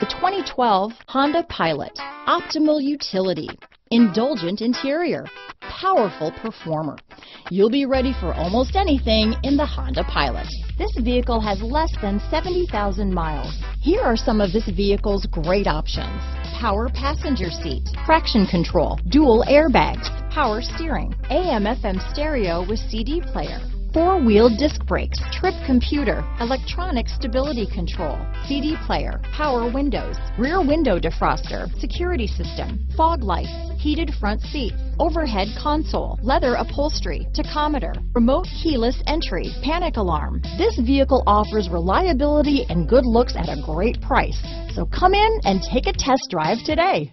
The 2012 Honda Pilot. Optimal utility, indulgent interior, powerful performer. You'll be ready for almost anything in the Honda Pilot. This vehicle has less than 70,000 miles. Here are some of this vehicle's great options. Power passenger seat, traction control, dual airbags, power steering, AM FM stereo with CD player, four-wheel disc brakes, trip computer, electronic stability control, CD player, power windows, rear window defroster, security system, fog lights, heated front seats, overhead console, leather upholstery, tachometer, remote keyless entry, panic alarm. This vehicle offers reliability and good looks at a great price. So come in and take a test drive today.